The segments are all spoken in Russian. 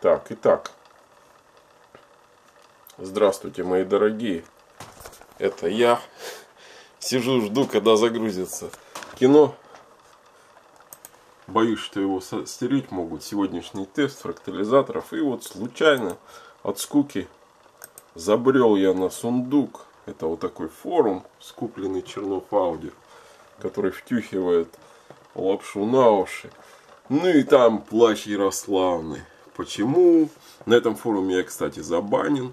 Так, итак. Здравствуйте, мои дорогие. Это я. Сижу, жду, когда загрузится кино. Боюсь, что его стереть могут. Сегодняшний тест фрактализаторов. И вот случайно от скуки забрел я на сундук. Это вот такой форум, скупленный Чернов Аудио, который втюхивает лапшу на уши. Ну и там плащ Ярославны. Почему? На этом форуме я, кстати, забанен.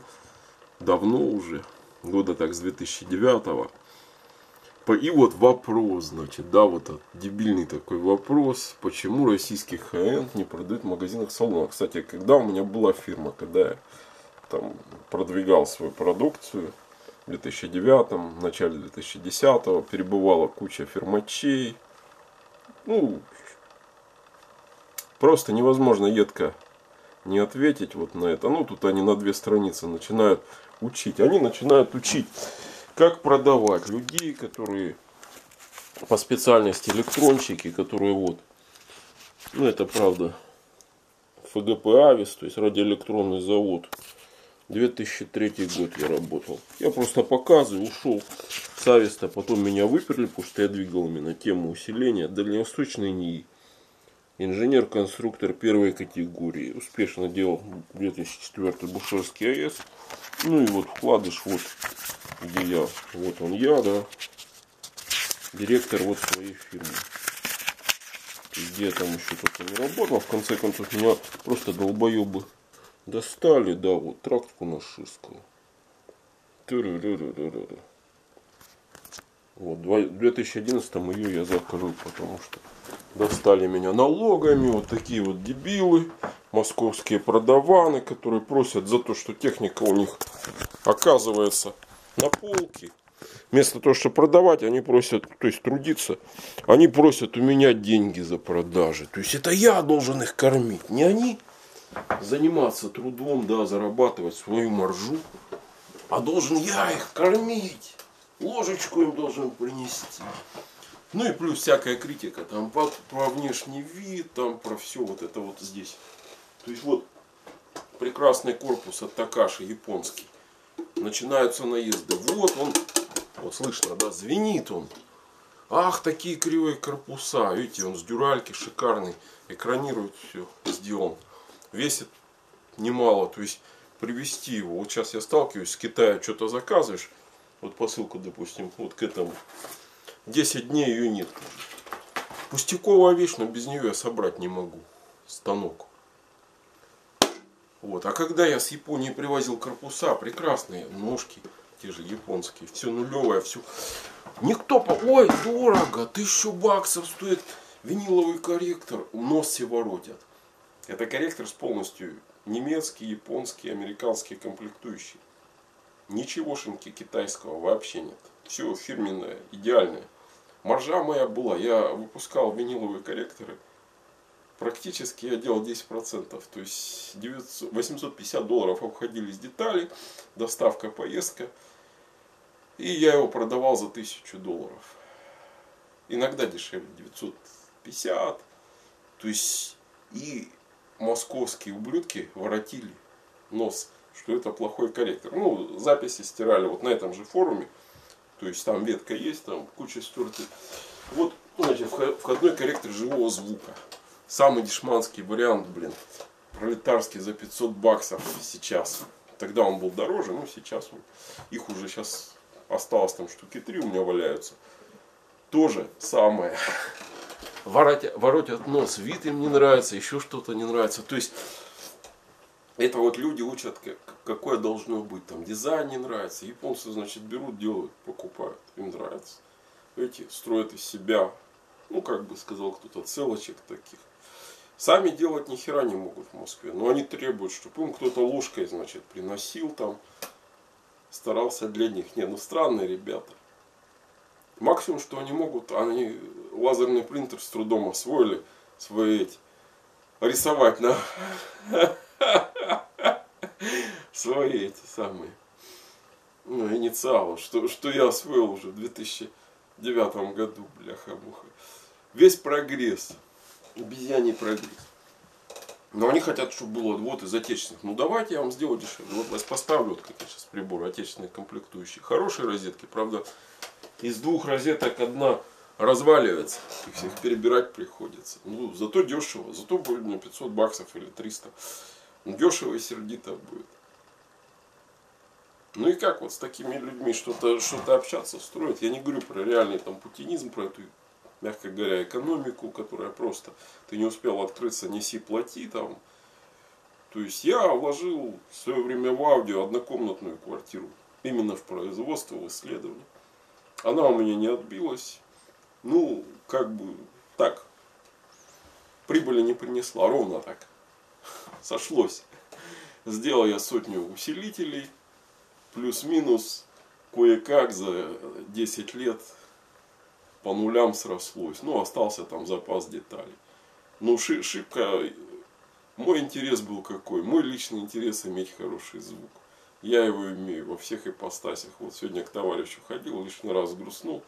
Давно уже. Года так с 2009 -го. И вот вопрос, значит, да, вот дебильный такой вопрос, почему российский хай не продают в магазинах салонов. Кстати, когда у меня была фирма, когда я там продвигал свою продукцию, в 2009, в начале 2010 перебывала куча фирмачей. Ну, просто невозможно едко не ответить вот на это. Ну, тут они на две страницы начинают учить. Они начинают учить, как продавать людей, которые по специальности электронщики, которые вот, ну, это правда, ФГП Авис, то есть радиоэлектронный завод. 2003 год я работал. Я просто показываю, ушел с Ависта, потом меня выперли, потому что я двигал именно тему усиления дальневосточной НИИ. Инженер-конструктор первой категории. Успешно делал 2004 Бушерский АЭС. Ну и вот вкладыш, вот где я. Вот он я, да. Директор вот своей фирмы. Где там еще только не работал. В конце концов меня просто долбоебы достали. Да, вот трактку на шистку. Вот, в 2011 ее я закрыл, потому что достали меня налогами, вот такие вот дебилы, московские продаваны, которые просят за то, что техника у них оказывается на полке. Вместо того, чтобы продавать, они просят, то есть трудиться, они просят у меня деньги за продажи. То есть это я должен их кормить, не они заниматься трудом, да, зарабатывать свою маржу, а должен я их кормить. Ложечку им должен принести. Ну и плюс всякая критика там по, про внешний вид, там про все вот это вот здесь. То есть вот прекрасный корпус от Такаши японский. Начинаются наезды. Вот он, вот слышно, да, звенит он. Ах, такие кривые корпуса. Видите, он с дюральки шикарный. Экранирует все, сделан. Весит немало. То есть привезти его. Вот сейчас я сталкиваюсь с Китая, что-то заказываешь. Вот посылку, допустим, вот к этому 10 дней ее нет. Пустяковая вещь, но без нее я собрать не могу. Станок. Вот. А когда я с Японии привозил корпуса, прекрасные ножки, те же японские, все нулевое, все. Никто по... Ой, дорого, тысячу баксов стоит виниловый корректор, нос все воротят. Это корректор с полностью немецкий, японский, американский комплектующий. Ничегошеньки китайского вообще нет. Все фирменное, идеальное. Маржа моя была, я выпускал виниловые корректоры. Практически я делал 10%. То есть 900, 850 долларов обходились детали, доставка, поездка. И я его продавал за 1000 долларов. Иногда дешевле, 950. То есть и московские ублюдки воротили нос, что это плохой корректор. Ну, записи стирали вот на этом же форуме. То есть там ветка есть, там куча стертых. Вот, значит, входной корректор живого звука. Самый дешманский вариант, блин. Пролетарский за 500 баксов сейчас. Тогда он был дороже, но сейчас он, их уже сейчас осталось там штуки три у меня валяются. Тоже самое. Воротят, воротят нос, вид им не нравится, еще что-то не нравится. То есть это вот люди учат, какое должно быть. Там дизайн не нравится. Японцы, значит, берут, делают, покупают. Им нравится. Эти строят из себя, ну, как бы сказал кто-то, целочек таких. Сами делать ни хера не могут в Москве. Но они требуют, чтобы им кто-то ложкой, значит, приносил там. Старался для них. Не, ну странные ребята. Максимум, что они могут, они лазерный принтер с трудом освоили свои эти рисовать на свои эти самые ну, инициалы, что, что я освоил уже в 2009 году, бляха-муха. Весь прогресс, обезьяний прогресс. Но они хотят, чтобы было вот из отечественных. Ну давайте я вам сделаю дешевле. Вот поставлю вот как сейчас прибор отечественных комплектующих. Хорошие розетки, правда, из двух розеток одна разваливается. Их всех перебирать приходится. Ну, зато дешево. Зато будет на 500 баксов или 300. Ну, дешево и сердито будет. Ну и как вот с такими людьми что-то что общаться, строить? Я не говорю про реальный там путинизм, про эту, мягко говоря, экономику, которая просто, ты не успел открыться, неси, плати там. То есть я вложил в свое время в аудио однокомнатную квартиру. Именно в производство, в исследование. Она у меня не отбилась. Ну, как бы так. Прибыли не принесла, ровно так. Сошлось. Сделал я сотню усилителей плюс-минус кое-как за 10 лет по нулям срослось. Ну, остался там запас деталей. Ну, шибко, мой интерес был какой? Мой личный интерес иметь хороший звук. Я его имею во всех ипостасях. Вот сегодня к товарищу ходил, лишний раз грустнул.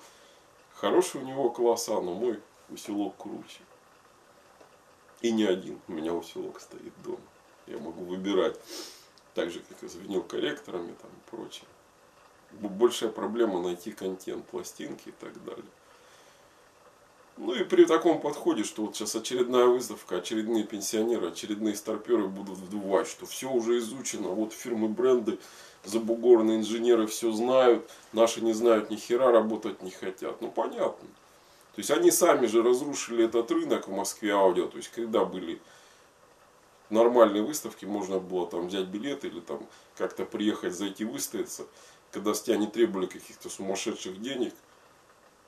Хороший у него класса, но мой усилок круче. И не один. У меня усилок стоит дома. Я могу выбирать так же, как и с винил-корректорами там, и прочее. Большая проблема найти контент, пластинки и так далее. Ну и при таком подходе, что вот сейчас очередная выставка, очередные пенсионеры, очередные старперы будут вдувать, что все уже изучено, вот фирмы, бренды, забугорные инженеры все знают, наши не знают ни хера, работать не хотят. Ну понятно. То есть они сами же разрушили этот рынок в Москве аудио, то есть когда были нормальной выставки можно было там взять билет или там как-то приехать, зайти выставиться, когда с тебя не требовали каких-то сумасшедших денег.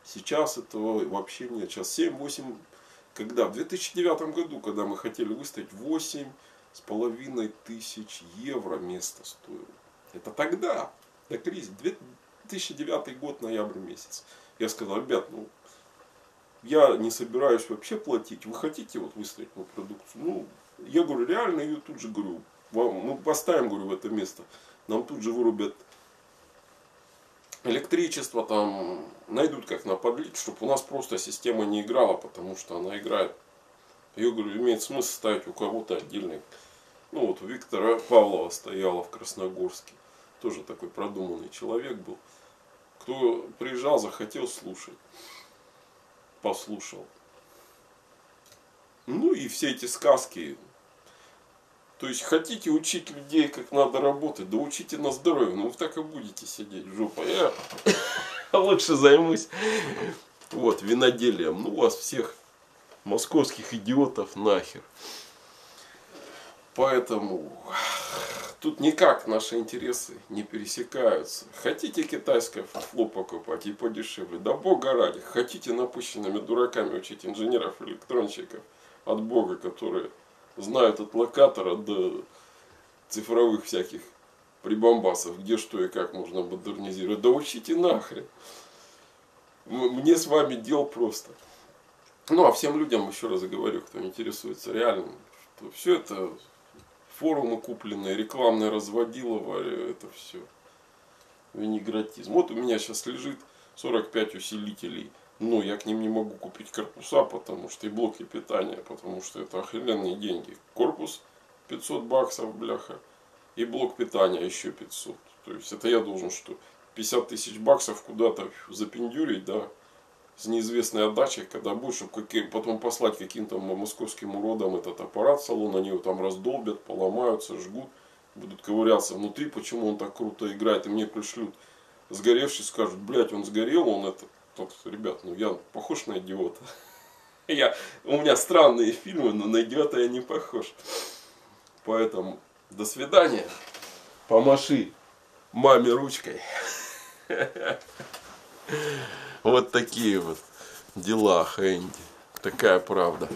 Сейчас этого вообще нет. Сейчас 7-8, когда? В 2009 году, когда мы хотели выставить 8 с половиной тысяч евро место стоило. Это тогда, до кризиса, 2009 год, ноябрь месяц. Я сказал, ребят, ну, я не собираюсь вообще платить. Вы хотите вот выставить мою продукцию? Ну, я говорю, реально ее тут же говорю, вам, мы поставим, говорю, в это место. Нам тут же вырубят электричество, там найдут как на подлить, чтобы у нас просто система не играла, потому что она играет. Я говорю, имеет смысл ставить у кого-то отдельный. Ну вот у Виктора Павлова стояла в Красногорске. Тоже такой продуманный человек был. Кто приезжал, захотел слушать. Послушал. Ну и все эти сказки то есть хотите учить людей, как надо работать, да учите на здоровье. Ну вы так и будете сидеть в жопу. Я лучше займусь вот, виноделием. Ну вас всех московских идиотов нахер. Поэтому тут никак наши интересы не пересекаются. Хотите китайское фуфло покупать и подешевле, да бога ради. Хотите напыщенными дураками учить инженеров, электронщиков от бога, которые знают от локатора до цифровых всяких прибамбасов, где что и как можно модернизировать. Да учите нахрен. Мне с вами дел просто. Ну, а всем людям, еще раз говорю, кто интересуется реальным, что все это форумы купленные, рекламное разводилово, это все винегратизм. Вот у меня сейчас лежит 45 усилителей но я к ним не могу купить корпуса, потому что и блоки питания, потому что это охрененные деньги. Корпус 500 баксов, бляха, и блок питания еще 500. То есть это я должен что, 50 тысяч баксов куда-то запендюрить, да, с неизвестной отдачей, когда будешь, чтобы потом послать каким-то московским уродам этот аппарат в салон, они его там раздолбят, поломаются, жгут, будут ковыряться внутри, почему он так круто играет, и мне пришлют сгоревший, скажут, блядь, он сгорел, он это тот, ребят, ну я похож на идиота. Я, у меня странные фильмы, но на идиота я не похож. Поэтому до свидания. Помаши маме ручкой. Вот такие вот дела, Хэнди. Такая правда.